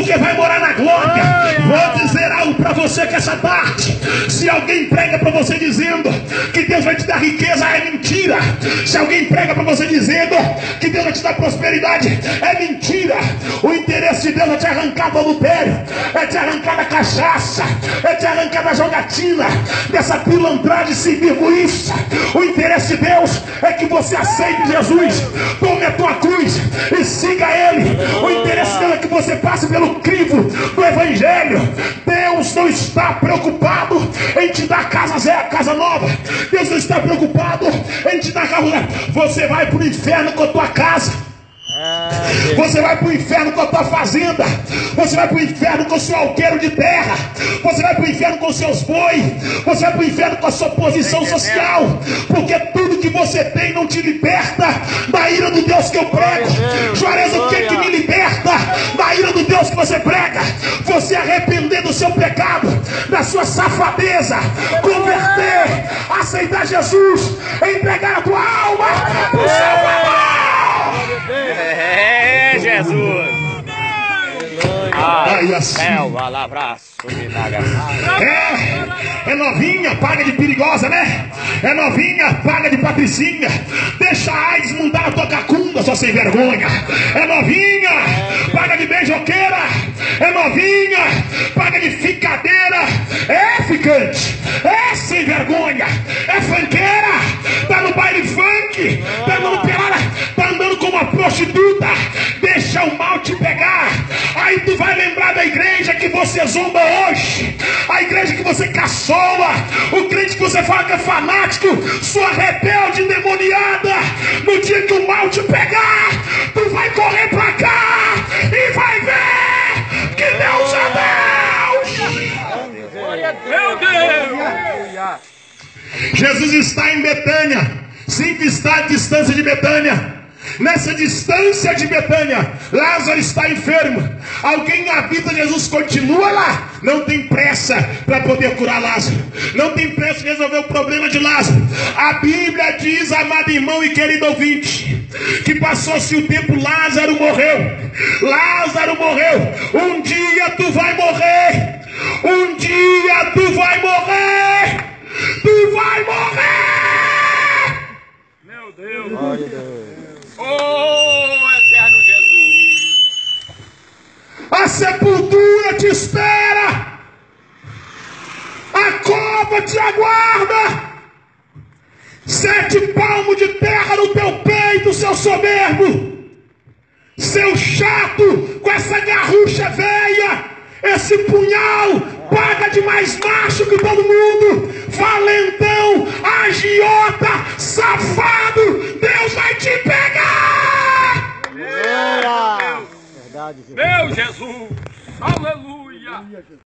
porque vai morar na glória. Vou dizer algo para você que essa tarde, se alguém prega para você dizendo que Deus vai te dar riqueza, é mentira. Se alguém prega para você dizendo que Deus vai te dar prosperidade, é mentira. O interesse de Deus é te arrancar do adultério, é te arrancar da cachaça, é te arrancar da jogatina, dessa pilantragem singuista. O interesse de Deus é que você aceite Jesus, tome a tua cruz e siga Ele. O interesse dele é que você passe pelo crivo do Evangelho. Deus não está preocupado em te dar casa zero, casa nova. Deus não está preocupado em te dar carro zero. Você vai para o inferno com a tua casa. Você vai para o inferno com a tua fazenda. Você vai para o inferno com o seu alqueiro de terra. Você vai para o inferno com seus boi. Você vai para o inferno com a sua posição social. Porque tudo que você tem não te liberta da ira do Deus que eu prego. Juarez, o que, é que me Deus que você prega? Você arrepender do seu pecado, da sua safadeza, converter, aceitar Jesus, entregar a tua alma para o seu é, Jesus. Ai, assim. É, é novinha, paga de perigosa, né? É novinha, paga de patricinha. Deixa a AIDS mudar a tua cacunda, só sem vergonha. É novinha, paga de beijoqueira. É novinha, paga de ficadeira. É ficante, é sem vergonha. É fanqueira, tá no baile funk, tá andando pelada, tá andando como uma prostituta. Deixa o mal te pegar. Aí tu vai lembrar da igreja que você zomba hoje, a igreja que você caçoa, o crente que você fala que é fanático, sua rebelde endemoniada. No dia que o mal te pegar, Meu Deus! Jesus está em Betânia, cinco está de distância de Betânia. Nessa distância de Betânia, Lázaro está enfermo. Alguém habita Jesus continua lá. Não tem pressa para poder curar Lázaro. Não tem pressa de resolver o problema de Lázaro. A Bíblia diz, amado irmão e querido ouvinte, que passou-se o tempo, Lázaro morreu. Lázaro morreu. Um dia tu vai morrer. Um dia tu vai morrer. Tu vai morrer. Meu Deus! Oh, eterno Jesus! A sepultura te espera. A cova te aguarda. Sete palmos de terra no teu peito, seu soberbo. Seu chato, com essa esse punhal, paga de mais macho que todo mundo. Valentão, agiota, safado, Deus vai te pegar. Meu Jesus! Aleluia!